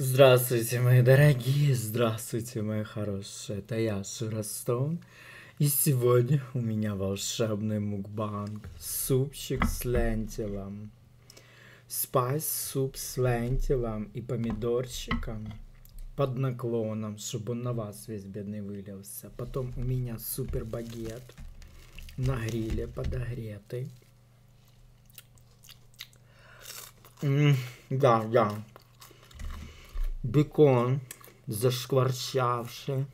Здравствуйте, мои дорогие, здравствуйте, мои хорошие. Это я, Шурастоун. И сегодня у меня волшебный мукбанг. Супчик с lentil ом. Spice суп с lentil ом и помидорчиком под наклоном, чтобы он на вас весь бедный вылился. Потом у меня супер багет на гриле подогретый. М, да, да. Бекон зашкварчавший.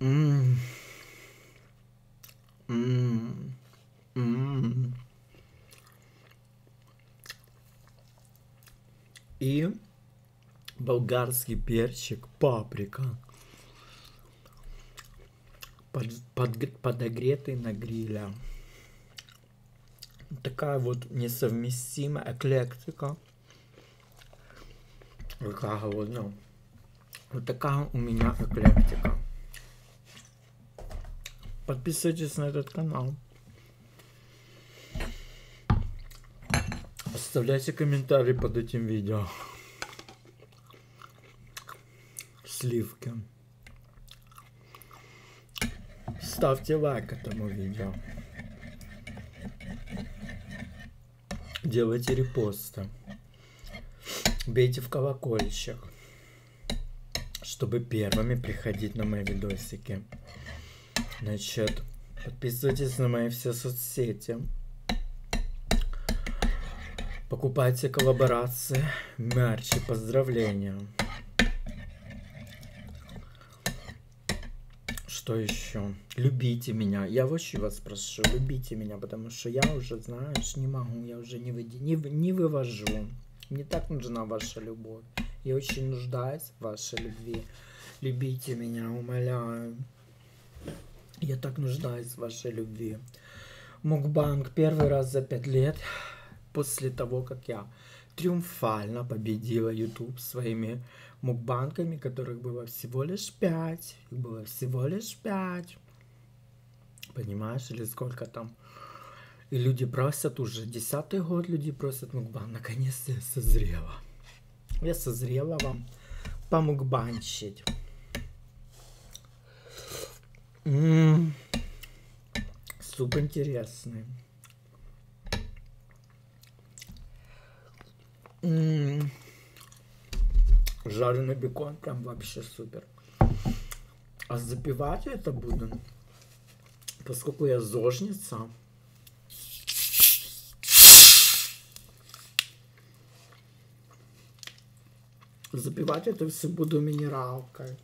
М. М. М. И болгарский перчик, паприка. Под, под- подогретый на гриле. Такая вот несовместимая эклектика. Какая голодная. Вот такая у меня эклектика. Подписывайтесь на этот канал. Оставляйте комментарии под этим видео. Сливки. Ставьте лайк этому видео. Делайте репосты. Бейте в колокольчик, чтобы первыми приходить на мои видосики. Значит, подписывайтесь на мои все соцсети. Покупайте коллаборации, мерч и поздравления. Что еще? Любите меня. Я очень вас прошу, любите меня, потому что я уже, знаешь, не могу, я уже не, выйди, не, вы- не вывожу. Мне так нужна ваша любовь. Я очень нуждаюсь в вашей любви. Любите меня, умоляю. Я так нуждаюсь в вашей любви. Мукбанг первый раз за пять лет после того, как я триумфально победила YouTube своими мукбанками, которых было всего лишь пять. Их было всего лишь пять. Понимаешь, или сколько там? И люди просят уже, десятый год люди просят мукбан. Наконец-то я созрела. Я созрела вам помукбанщить. М, Суп интересный. М, Жареный бекон прям вообще супер. А запивать я это буду, поскольку я зожница. Запивать это все буду минералкой.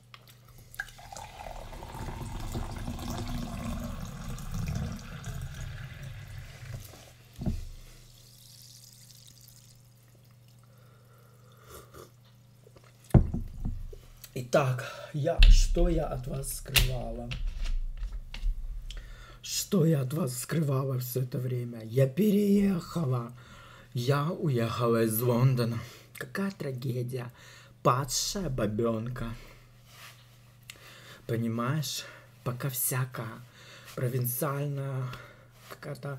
Итак, я, что я от вас скрывала? Что я от вас скрывала все это время? Я переехала. Я уехала из Лондона. Какая трагедия. Падшая бабенка. Понимаешь? Пока всякая провинциальная какая-то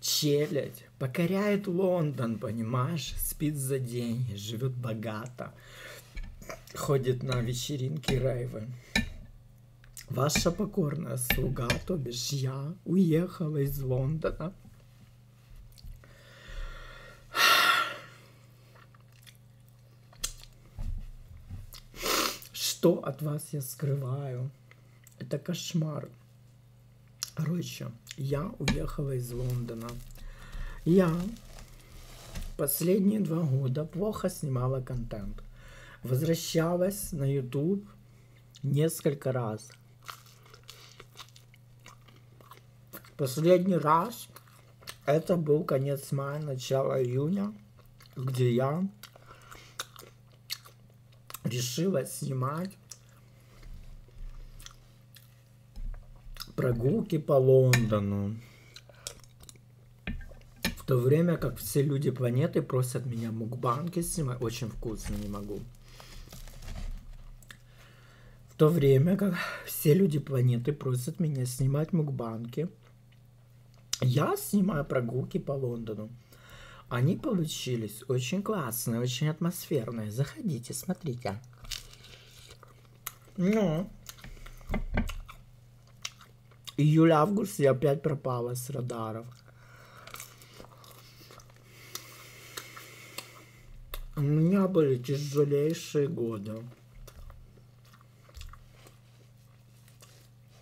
челядь покоряет Лондон, понимаешь? Спит за деньги, живет богато ходит на вечеринки рейвы. Ваша покорная слуга, то бишь я, уехала из Лондона. Что от вас я скрываю? Это кошмар. Короче, я уехала из Лондона. Я последние два года плохо снимала контент. Возвращалась на YouTube несколько раз. Последний раз это был конец мая, начало июня, где я решила снимать прогулки по Лондону. В то время как все люди планеты просят меня мукбанки снимать, очень вкусно, не могу. В то время как все люди планеты просят меня снимать мукбанки, я снимаю прогулки по Лондону. Они получились очень классные, очень атмосферные. Заходите, смотрите. Ну, июль-август я опять пропала с радаров. У меня были тяжелейшие годы.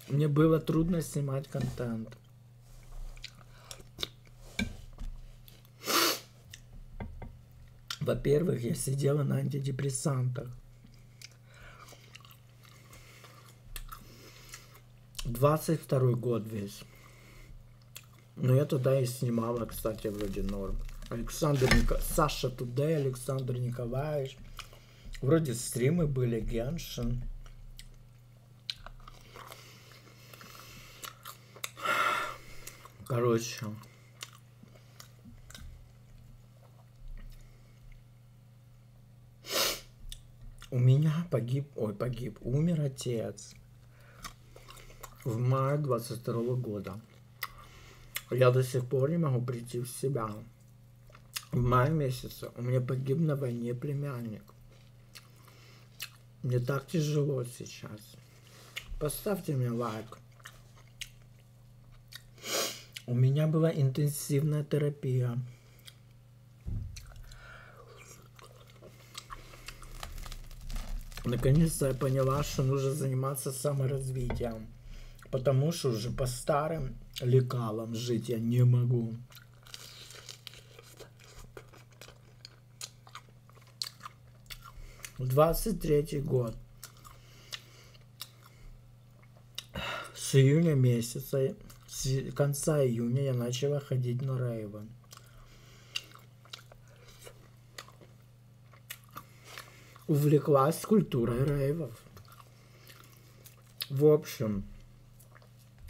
Мне было трудно снимать контент. Во-первых, я сидела на антидепрессантах. 22 год весь. Но я туда и снимала, кстати, вроде норм. Александр Ник... Саша Тудей, Александр Николаевич. Вроде стримы были, Геншин. Короче. У меня погиб, ой, погиб, умер отец в мае 22 года. Я до сих пор не могу прийти в себя. В мае месяце у меня погиб на войне племянник. Мне так тяжело сейчас. Поставьте мне лайк. У меня была интенсивная терапия. Наконец-то я поняла, что нужно заниматься саморазвитием. Потому что уже по старым лекалам жить я не могу. Двадцать третий год. С июня месяца, с конца июня я начала ходить на рейвы. Увлеклась культурой рейвов. В общем,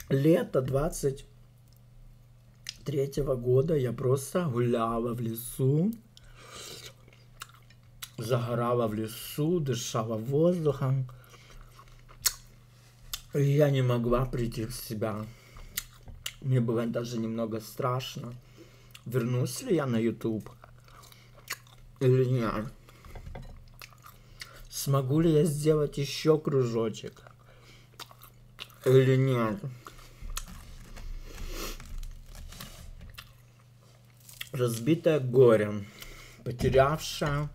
лето 23 года я просто гуляла в лесу, загорала в лесу, дышала воздухом. И я не могла прийти в себя. Мне было даже немного страшно. Вернусь ли я на YouTube или нет? Смогу ли я сделать еще кружочек или нет? разбитая горем, потерявшая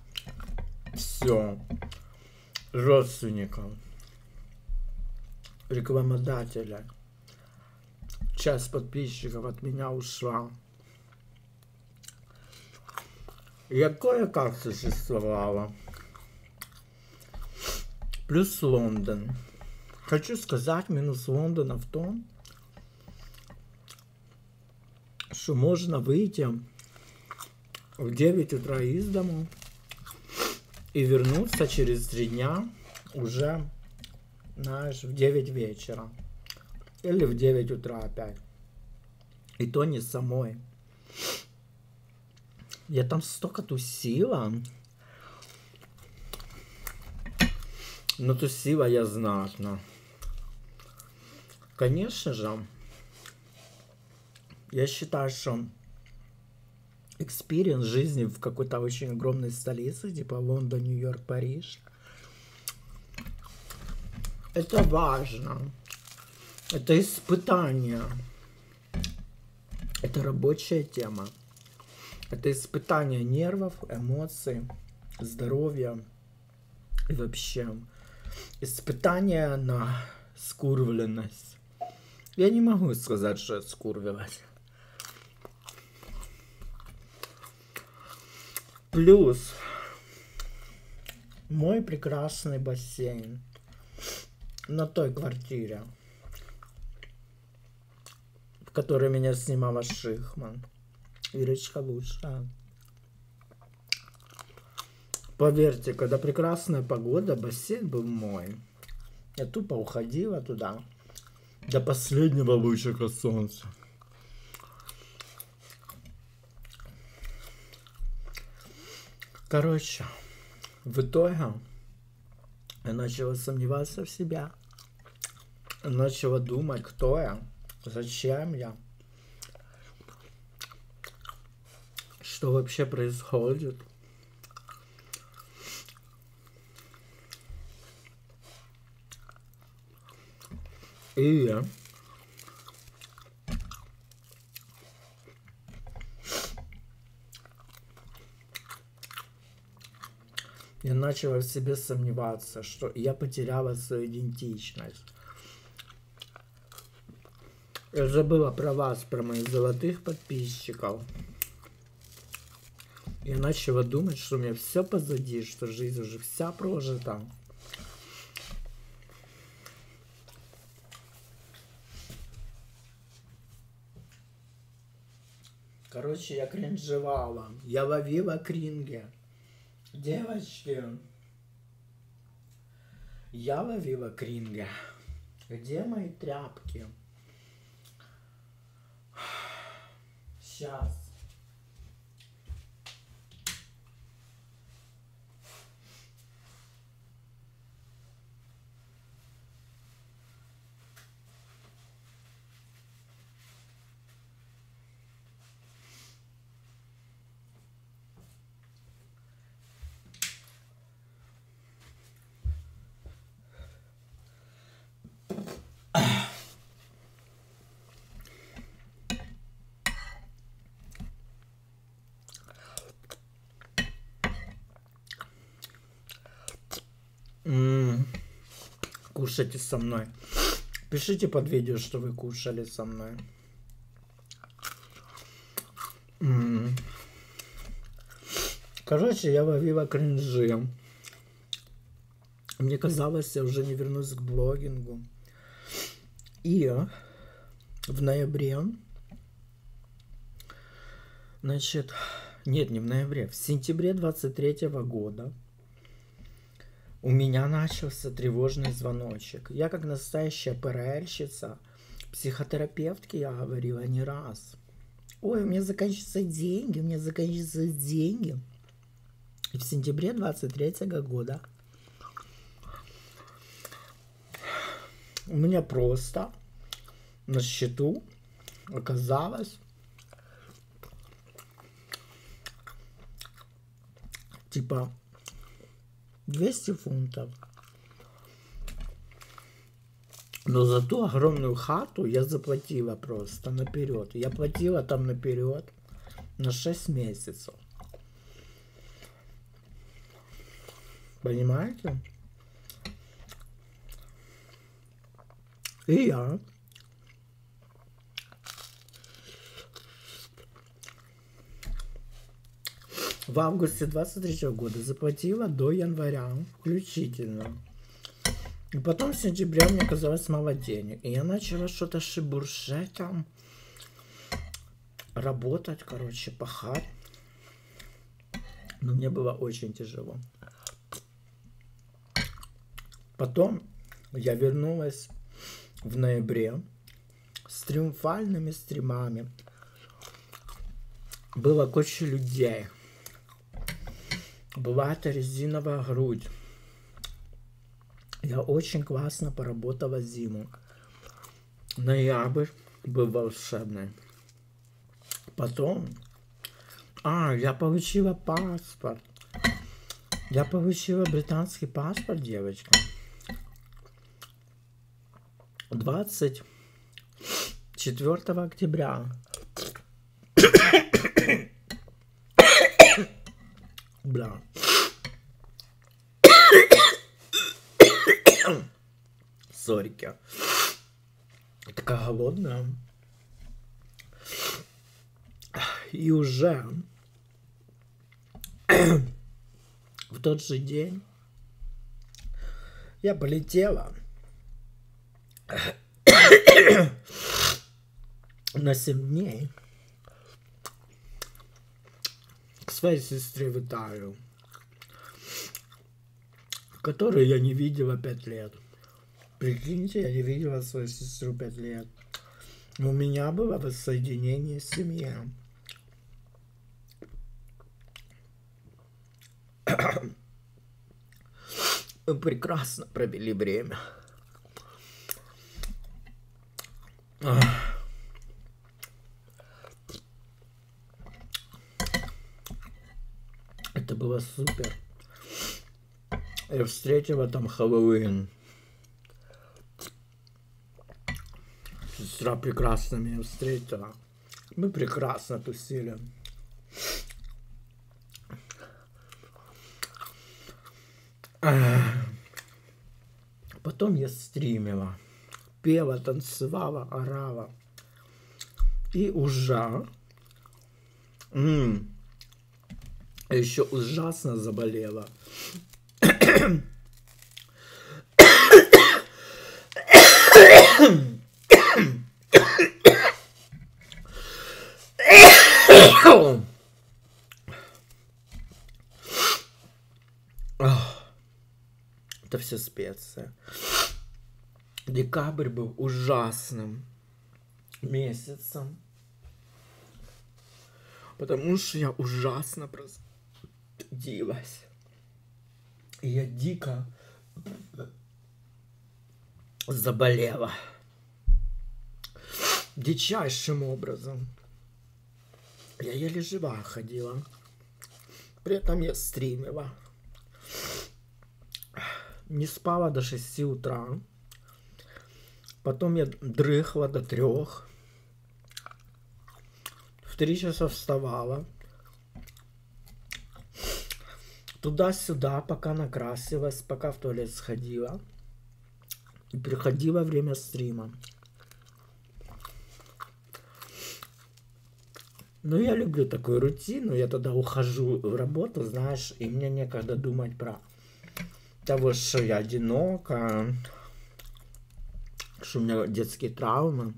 все родственников, рекламодателя. Часть подписчиков от меня ушла. Я кое-как существовала. Плюс Лондон. Хочу сказать, минус Лондона в том, что можно выйти в 9 утра из дому и вернуться через три дня уже, знаешь, в 9 вечера. Или в 9 утра опять. И то не самой. Я там столько тусила. Но тусила я знатно. Конечно же, я считаю, что experience жизни в какой-то очень огромной столице, типа Лондон, Нью-Йорк, Париж. Это важно. Это испытание. Это рабочая тема. Это испытание нервов, эмоций, здоровья и вообще испытание на скурвленность. Я не могу сказать, что я скурвилась. Плюс мой прекрасный бассейн на той квартире, в которой меня снимала Шихман. Ирочка лучшая. Поверьте, когда прекрасная погода, бассейн был мой. Я тупо уходила туда до последнего лучика солнца. Короче, в итоге я начала сомневаться в себя. Начала думать, кто я, зачем я, Что вообще происходит? И я я начала в себе сомневаться, что я потеряла свою идентичность. Я забыла про вас, про моих золотых подписчиков. Я начала думать, что у меня все позади, что жизнь уже вся прожита. Короче, я кринжевала. Я ловила кринги. Девочки. Я ловила кринги. Где мои тряпки? Сейчас. Кушайте со мной. Пишите под видео, что вы кушали со мной. М. Короче, я ловила кринжи. Мне казалось, я уже не вернусь к блогингу. И в ноябре, значит, нет, не в ноябре, в сентябре 23 года у меня начался тревожный звоночек. Я как настоящая ПРЛьщица, психотерапевтке я говорила не раз. Ой, у меня заканчиваются деньги, у меня заканчиваются деньги. И в сентябре 23 года у меня просто на счету оказалось типа 200 фунтов. Но за ту огромную хату я заплатила просто наперед. Я платила там наперед на 6 месяцев. Понимаете? И я в августе 23 года заплатила до января включительно. И потом в сентябре мне оказалось мало денег. И я начала что-то шибуршать там. Работать, короче, пахать. Но мне было очень тяжело. Потом я вернулась в ноябре с триумфальными стримами. Было куча людей. Была эта резиновая грудь. Я очень классно поработала зиму. Ноябрь был волшебный. Потом... А, я получила паспорт. Я получила британский паспорт, девочка. 24 октября. Бля. Сорики. Такая голодная. И уже в тот же день я полетела на 7 дней к своей сестре в Италию, которую я не видела 5 лет. Прикиньте, я не видела свою сестру 5 лет. У меня было воссоединение с семьей. Мы прекрасно провели время. Было супер. Я встретила там Хэллоуин. Сестра прекрасно меня встретила. Мы прекрасно тусили. Потом я стримила, пела, танцевала, орала. И уже М. А еще ужасно заболела. Это все специи. Декабрь был ужасным месяцем. Потому что я ужасно простудилась. И я дико заболела. Дичайшим образом. Я еле жива ходила. При этом я стримила. Не спала до 6 утра. Потом я дрыхла до трех. В три часа вставала. Туда-сюда, пока накрасилась, пока в туалет сходила. И приходило время стрима. Ну, я люблю такую рутину. Я тогда ухожу в работу, знаешь, и мне некогда думать про того, что я одинока, что у меня детские травмы.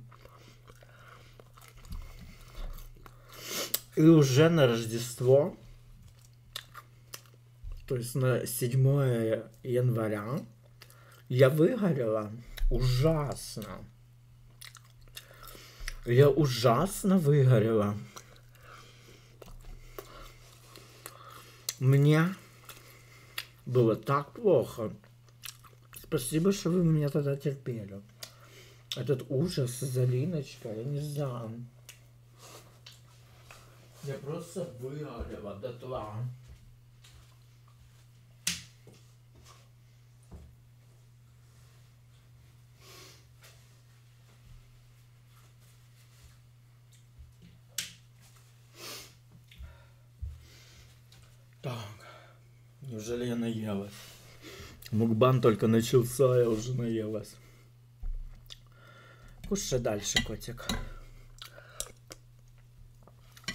И уже на Рождество, то есть на 7 января, я выгорела ужасно. Я ужасно выгорела. Мне было так плохо. Спасибо, что вы меня тогда терпели. Этот ужас с Алиночкой, я не знаю. Я просто выгорела до тла. Так, неужели я наелась? Мукбан только начался, я уже наелась. Кушай дальше, котик.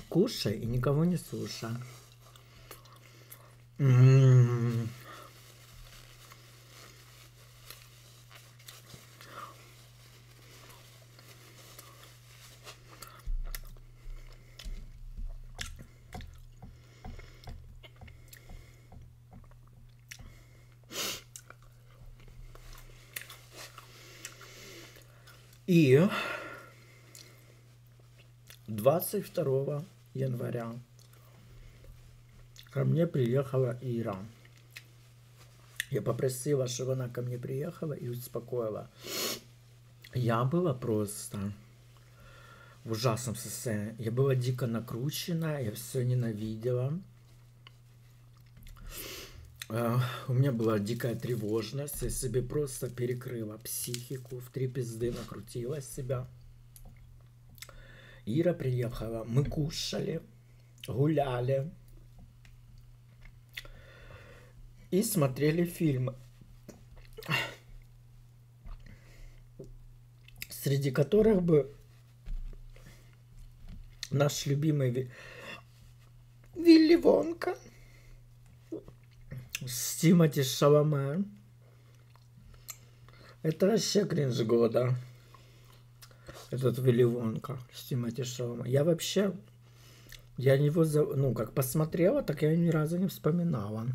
Кушай и никого не слушай. М-м-м. И 22 января ко мне приехала Ира. Я попросила, чтобы она ко мне приехала и успокоила. Я была просто в ужасном состоянии. Я была дико накручена, я все ненавидела. Uh, у меня была дикая тревожность, я себе просто перекрыла психику, в три пизды накрутила себя. Ира приехала, мы кушали, гуляли и смотрели фильмы, среди которых бы наш любимый Вилли Вонка с Тимати Шаломе. Это вообще кринж года. Этот Вилли Вонка с Тимати Шаломе. Я вообще... Я его, за, ну, как посмотрела, так я ни разу не вспоминала.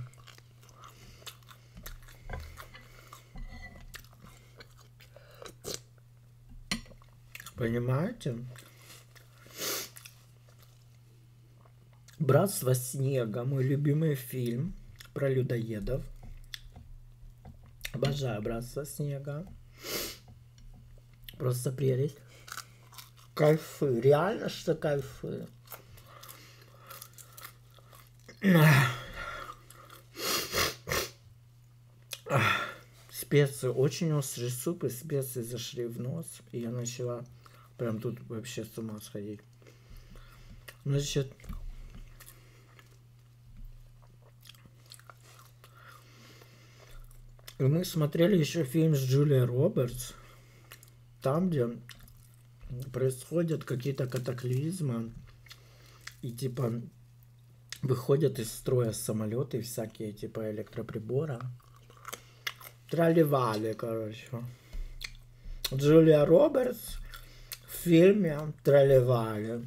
Понимаете? Братство снега, мой любимый фильм про людоедов. Обожаю браться снега. Просто прелесть. Кайфы. Реально, что кайфы. Специи. Очень острый суп, и специи зашли в нос. И я начала прям тут вообще с ума сходить. Значит, и мы смотрели еще фильм с Джулией Робертс, там, где происходят какие-то катаклизмы, и типа выходят из строя самолеты всякие типа электроприбора. Тролливали, короче. Джулия Робертс в фильме тролливали.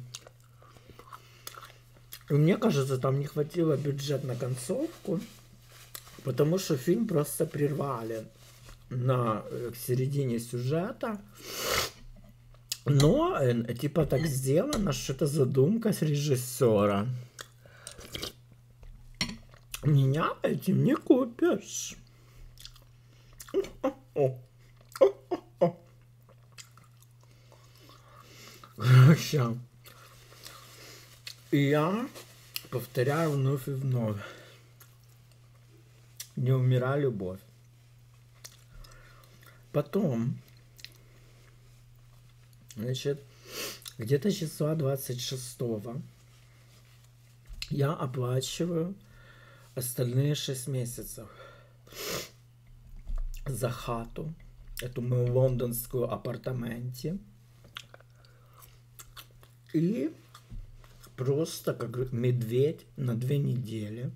И мне кажется, там не хватило бюджет на концовку, потому что фильм просто прервали на э, к середине сюжета. Но, э, типа, так сделано, что это задумка с режиссера. Меня этим не купишь. Короче, я повторяю вновь и вновь. Не умира любовь. Потом, значит, где-то числа 26 я оплачиваю остальные 6 месяцев за хату. Эту мою лондонскую апартаменте. И просто как медведь на две недели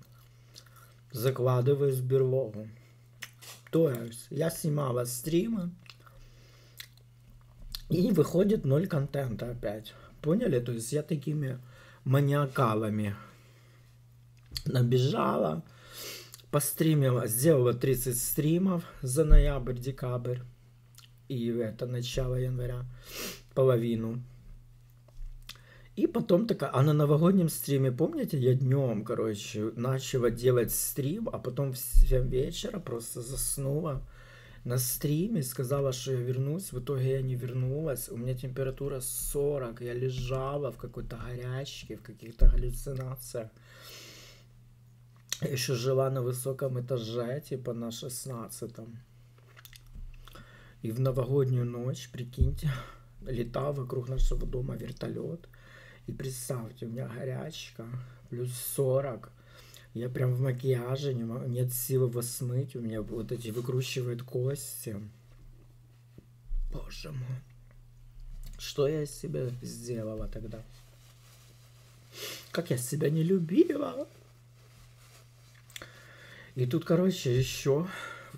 закладываю в берлогу. То есть я снимала стримы, и выходит ноль контента опять. Поняли? То есть я такими маниакалами набежала, постримила, сделала 30 стримов за ноябрь-декабрь и это начало января, половину. И потом такая, а на новогоднем стриме, помните, я днем, короче, начала делать стрим, а потом в 7 вечера просто заснула на стриме, сказала, что я вернусь, в итоге я не вернулась, у меня температура 40, я лежала в какой-то горячке, в каких-то галлюцинациях. Я еще жила на высоком этаже, типа на 16 -м. И в новогоднюю ночь, прикиньте, летал вокруг нашего дома вертолет. И представьте, у меня горячка, плюс 40. Я прям в макияже, не могу, нет силы его смыть. У меня вот эти выкручивают кости. Боже мой. Что я из себя сделала тогда? Как я себя не любила. И тут, короче, еще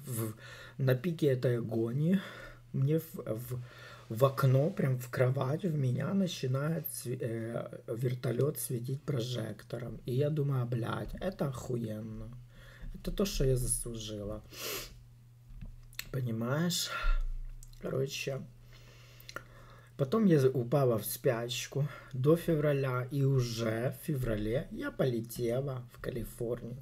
в, на пике этой агонии мне в, в, в окно, прям в кровать, в меня начинает э, вертолет светить прожектором. И я думаю, блядь, это охуенно. Это то, что я заслужила. Понимаешь? Короче, потом я упала в спячку до февраля, и уже в феврале я полетела в Калифорнию.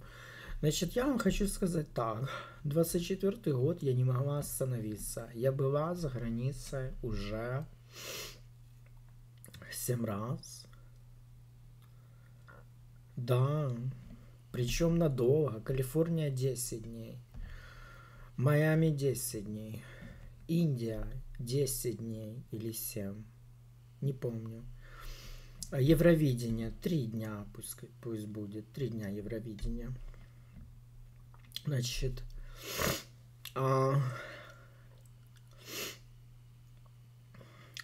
Значит, я вам хочу сказать так. 24 год я не могла остановиться. Я была за границей уже 7 раз. Да, причем надолго. Калифорния 10 дней. Майами 10 дней. Индия 10 дней или 7. Не помню. Евровидение 3 дня пусть, пусть будет. 3 дня Евровидения. Значит, а,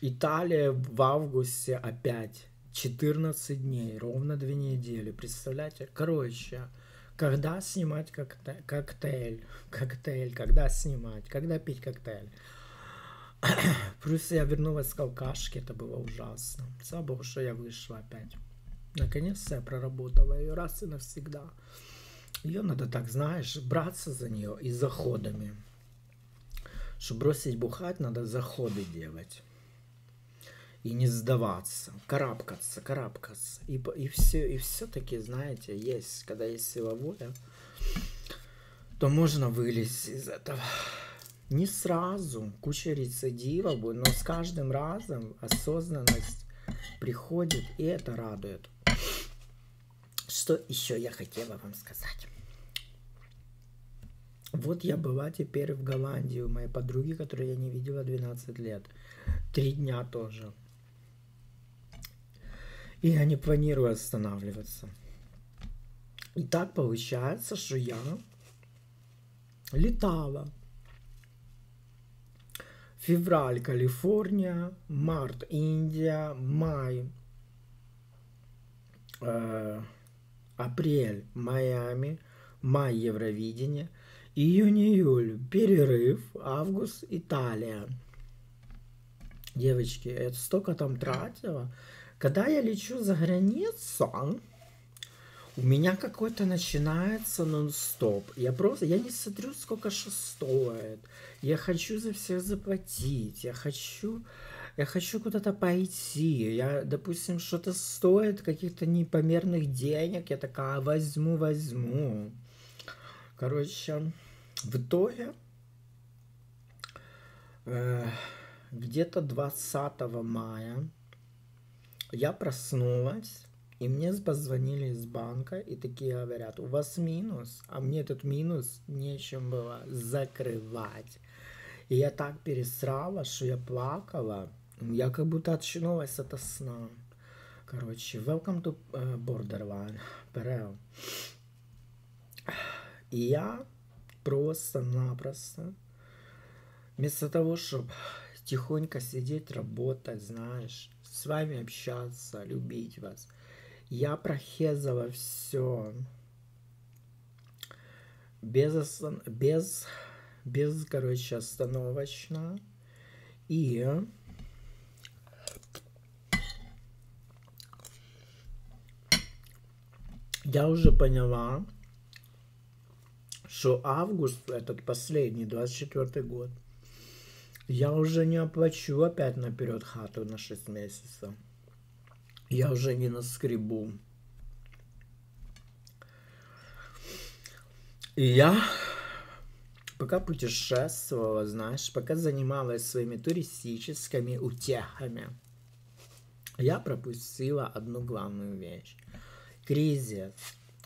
Италия в августе опять 14 дней, ровно 2 недели. Представляете? Короче, когда снимать коктейль, коктейль, коктейль, когда снимать, когда пить коктейль. Плюс я вернулась с алкашки, это было ужасно. Слава богу, что я вышла опять. Наконец-то я проработала ее раз и навсегда. Ее надо так, знаешь, браться за нее и заходами. Чтобы бросить бухать, надо заходы делать. И не сдаваться, карабкаться, карабкаться. И, и, все, и все-таки, знаете, есть, когда есть силовое, то можно вылезть из этого. Не сразу, куча рецидивов будет, но с каждым разом осознанность приходит, и это радует. Что еще я хотела вам сказать? Вот я была теперь в Голландии у моей подруги, которую я не видела 12 лет. Три дня тоже. И я не планирую останавливаться. И так получается, что я летала. Февраль Калифорния, март Индия, май, э, апрель Майами, май Евровидение, июнь-июль перерыв, август Италия. Девочки, это столько там тратила. Когда я лечу за границу, у меня какой-то начинается нон-стоп. Я просто, я не смотрю, сколько что стоит. Я хочу за всех заплатить. Я хочу, я хочу куда-то пойти. Я, допустим, что-то стоит каких-то непомерных денег. Я такая, возьму, возьму. Короче, в итоге э, где-то 20 мая я проснулась и мне позвонили из банка и такие говорят, у вас минус, а мне этот минус нечем было закрывать. И я так пересрала, что я плакала. Я как будто очнулась от сна. Короче, welcome to uh, Borderline, ПРЛ. И я просто-напросто, вместо того, чтобы тихонько сидеть, работать, знаешь, с вами общаться, любить вас – я прохезала все. Без, остан... без, без, короче, остановочно. И я уже поняла, что август, этот последний, 24 год, я уже не оплачу опять наперед хату на 6 месяцев я уже не наскребу. И я пока путешествовала, знаешь, пока занималась своими туристическими утехами, я пропустила одну главную вещь. Кризис.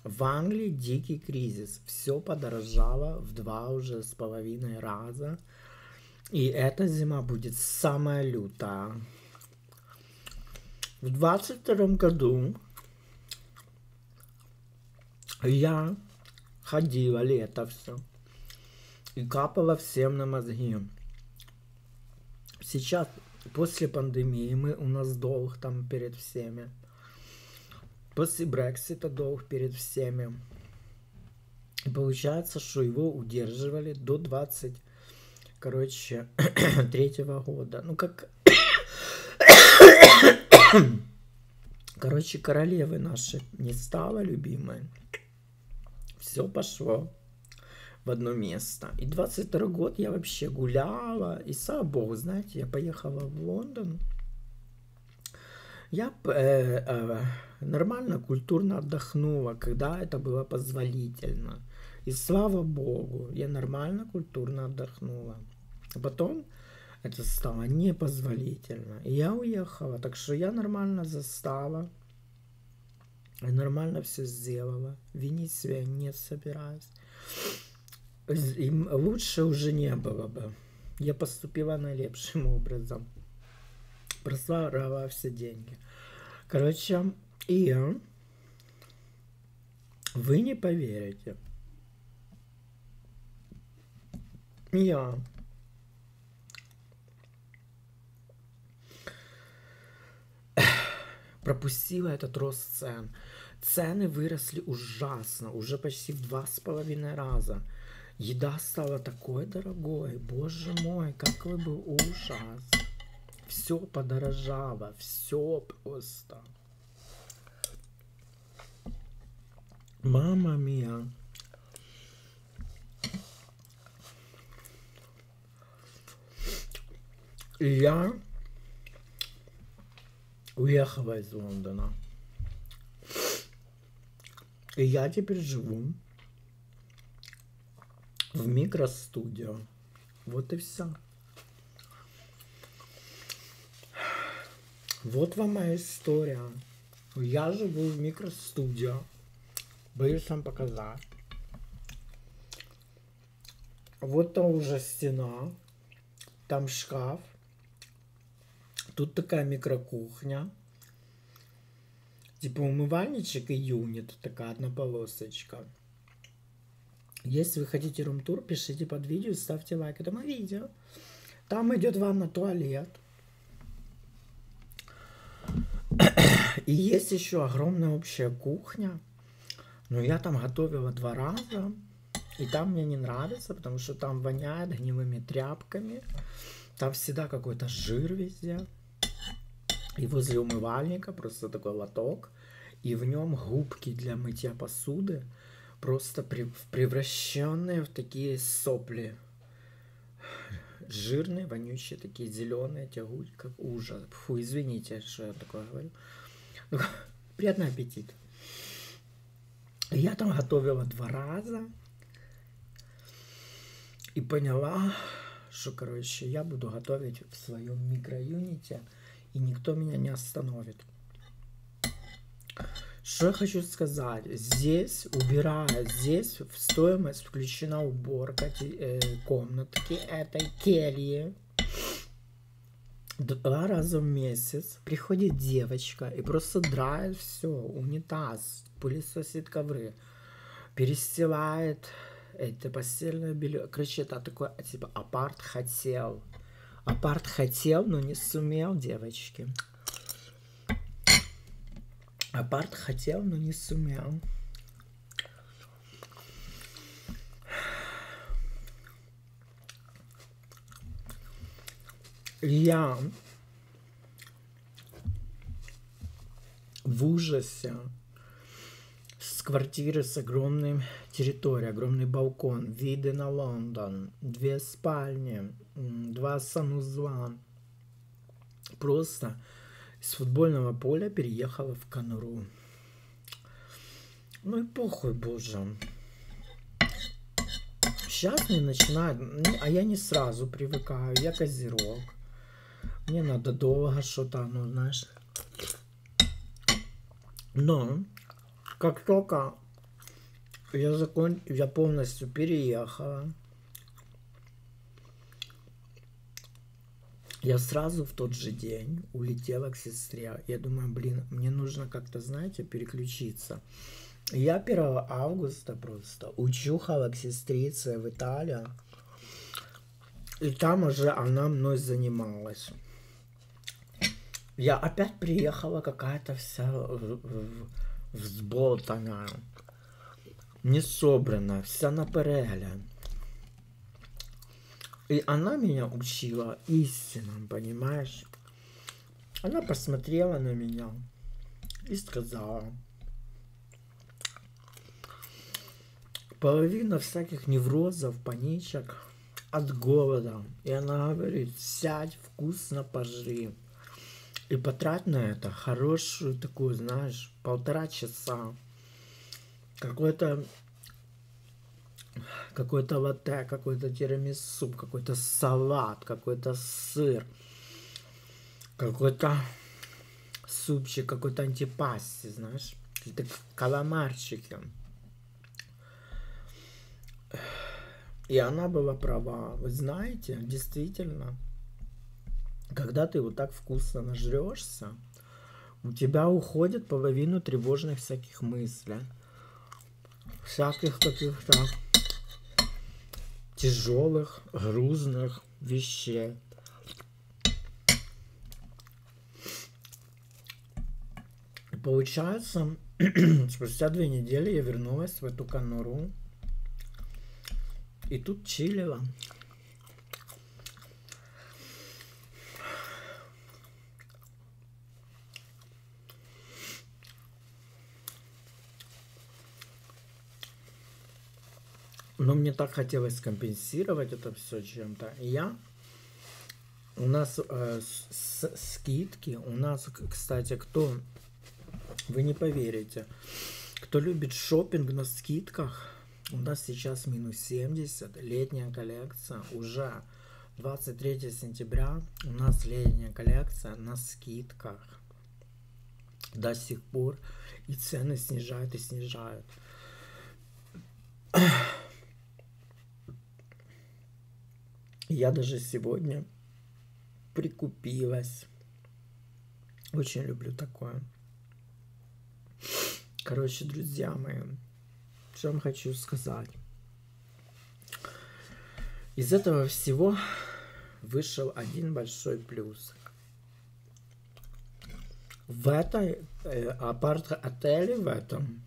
В Англии дикий кризис. Все подорожало в два уже с половиной раза. И эта зима будет самая лютая. В двадцать втором году я ходила лето все и капала всем на мозги. Сейчас, после пандемии, мы, у нас долг там перед всеми. После Брексита долг перед всеми. И получается, что его удерживали до 20, короче, третьего года. Ну, как Короче, королевы наши не стало любимой. Все пошло в одно место. И 22 год я вообще гуляла. И слава богу, знаете, я поехала в Лондон. Я э, э, нормально, культурно отдохнула, когда это было позволительно. И слава богу, я нормально, культурно отдохнула. А потом это стало непозволительно. И я уехала, так что я нормально застала. Нормально все сделала. Винить себя не собираюсь. Им лучше уже не было бы. Я поступила наилепшим образом. Просварила все деньги. Короче, и вы не поверите. Я пропустила этот рост цен. Цены выросли ужасно, уже почти в два с половиной раза. Еда стала такой дорогой, боже мой, какой был ужас. Все подорожало, все просто. Мама мия. Я уехала из Лондона. И я теперь живу в микростудио. Вот и все. Вот вам моя история. Я живу в микростудио. Боюсь вам показать. Вот там уже стена, там шкаф, тут такая микрокухня, типа умывальничек и юнит, такая одна полосочка. Если вы хотите рум-тур, пишите под видео, ставьте лайк этому видео. Там идет вам на туалет. И есть еще огромная общая кухня. Но я там готовила два раза. И там мне не нравится, потому что там воняет гнилыми тряпками. Там всегда какой-то жир везде. И возле умывальника просто такой лоток. И в нем губки для мытья посуды. Просто превращенные в такие сопли. Жирные, вонючие, такие зеленые, тягучие, как ужас. Фу, извините, что я такое говорю. Ну, приятный аппетит. Я там готовила два раза. И поняла, что, короче, я буду готовить в своем микроюните, и никто меня не остановит. Что я хочу сказать? Здесь, убирая, здесь в стоимость включена уборка э, комнатки этой кельи. Два раза в месяц приходит девочка и просто драет все, унитаз, пылесосит ковры, перестилает это постельное белье. Короче, это такой, типа, апарт хотел. Апарт хотел, но не сумел, девочки. Апарт хотел, но не сумел. Я в ужасе с квартиры с огромной территорией, огромный балкон, виды на Лондон, две спальни, два санузла. Просто с футбольного поля переехала в Конуру. Ну и похуй, боже. Сейчас не начинает, а я не сразу привыкаю, я козерог. Мне надо долго что-то, ну знаешь. Но, как только я, закон... я полностью переехала, Я сразу в тот же день улетела к сестре. Я думаю, блин, мне нужно как-то, знаете, переключиться. Я 1 августа просто учухала к сестрице в Италию. И там уже она мной занималась. Я опять приехала какая-то вся взботанная, не собранная, вся на переле. И она меня учила истинам, понимаешь? Она посмотрела на меня и сказала, половина всяких неврозов, паничек от голода. И она говорит, сядь, вкусно пожри. И потрать на это хорошую такую, знаешь, полтора часа. Какой-то какой-то латте, какой-то тирамису, какой-то салат, какой-то сыр, какой-то супчик, какой-то антипасти, знаешь, какие-то каламарчики. И она была права. Вы знаете, действительно, когда ты вот так вкусно нажрешься, у тебя уходит половину тревожных всяких мыслей, всяких каких-то тяжелых, грузных вещей. И получается, спустя две недели я вернулась в эту конуру. И тут чилила. Но мне так хотелось компенсировать это все чем-то. Я у нас э, с, с, скидки, у нас, кстати, кто, вы не поверите, кто любит шопинг на скидках, у нас сейчас минус 70, летняя коллекция, уже 23 сентября у нас летняя коллекция на скидках до сих пор, и цены снижают и снижают. Я даже сегодня прикупилась. Очень люблю такое. Короче, друзья мои, что вам хочу сказать. Из этого всего вышел один большой плюс. В этой э, апарт-отеле, в этом,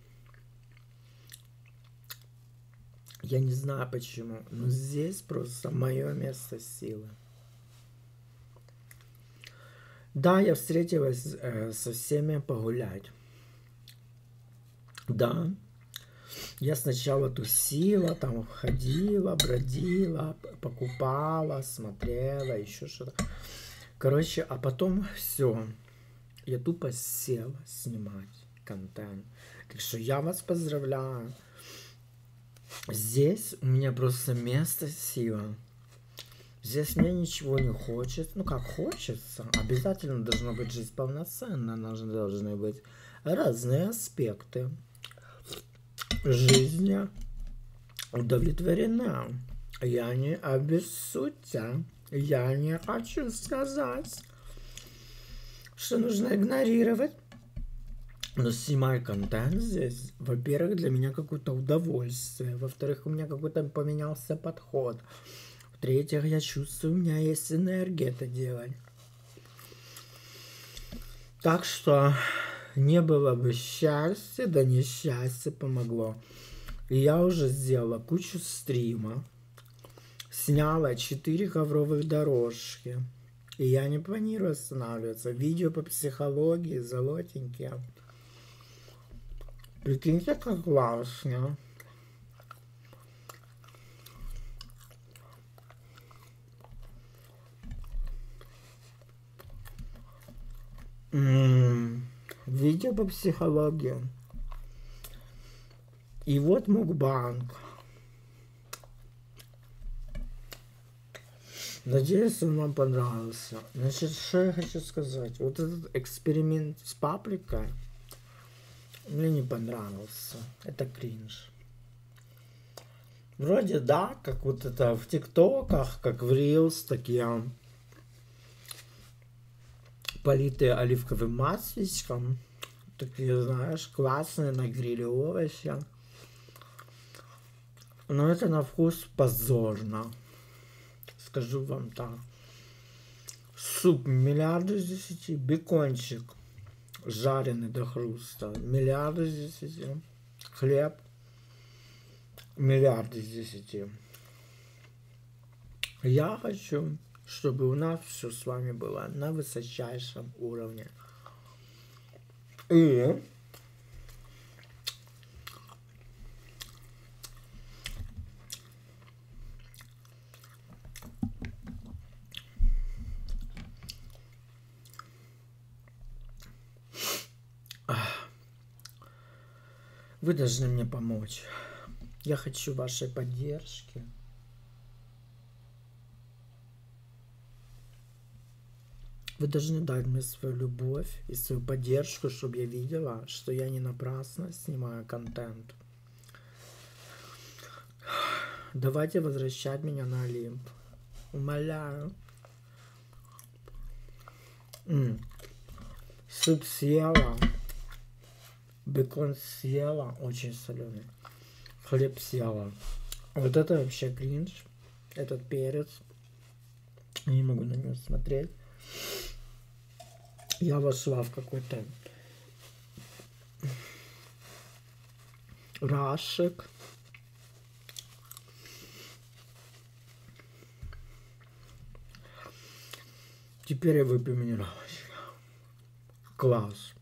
я не знаю почему, но здесь просто мое место силы. Да, я встретилась э, со всеми погулять. Да, я сначала тусила, там ходила, бродила, покупала, смотрела, еще что-то. Короче, а потом все. Я тупо села снимать контент. Так что я вас поздравляю. Здесь у меня просто место сила. Здесь мне ничего не хочется. Ну, как хочется. Обязательно должна быть жизнь полноценная. Должны быть разные аспекты жизнь удовлетворена. Я не обессудьте. Я не хочу сказать, что нужно игнорировать. Но снимать контент здесь, во-первых, для меня какое-то удовольствие. Во-вторых, у меня какой-то поменялся подход. В-третьих, я чувствую, у меня есть энергия это делать. Так что не было бы счастья, да несчастье помогло. И я уже сделала кучу стрима, сняла 4 ковровых дорожки. И я не планирую останавливаться. Видео по психологии золотенькие. Прикиньте, как классно. М-м-м видео по психологии. И вот Мукбанк. Надеюсь, он вам понравился. Значит, что я хочу сказать. Вот этот эксперимент с паприкой мне не понравился. Это кринж. Вроде да, как вот это в ТикТоках, как в Рилс, такие политые оливковым масличком. Такие, знаешь, классные на гриле овощи. Но это на вкус позорно. Скажу вам так. Суп миллиард из десяти. Бекончик жареный до хруста. Миллиард из десяти. Хлеб. Миллиард из десяти. Я хочу чтобы у нас все с вами было на высочайшем уровне. И Вы должны мне помочь. Я хочу вашей поддержки. Вы должны дать мне свою любовь и свою поддержку, чтобы я видела, что я не напрасно снимаю контент. Давайте возвращать меня на Олимп. Умоляю. М-м. Суп съела. Бекон съела. Очень соленый. Хлеб съела. Вот это вообще кринж. Этот перец. Не могу на него смотреть я вошла в какой-то рашек. Теперь я выпью минералочку. Класс.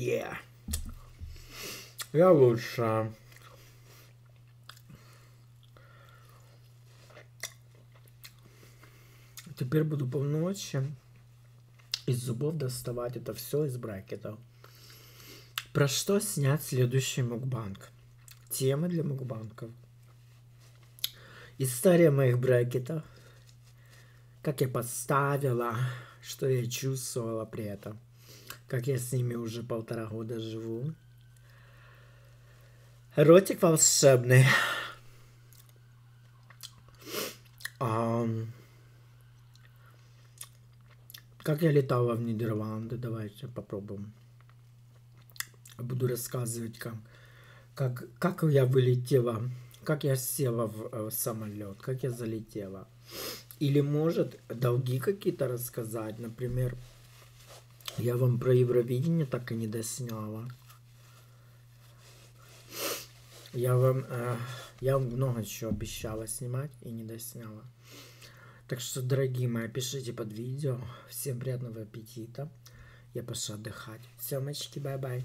Yeah. Я лучше. Теперь буду полночи из зубов доставать это все из брекетов. Про что снять следующий мукбанк? Темы для мукбанков. История моих брекетов. как я подставила, что я чувствовала при этом, как я с ними уже полтора года живу. Ротик волшебный. А, как я летала в Нидерланды, давайте попробуем. Буду рассказывать, как, как, как я вылетела, как я села в, э, в самолет, как я залетела. Или может долги какие-то рассказать, например, я вам про Евровидение так и не досняла. Я вам, э, я вам много чего обещала снимать и не досняла. Так что, дорогие мои, пишите под видео. Всем приятного аппетита. Я пошла отдыхать. Все, мальчики, bye-bye.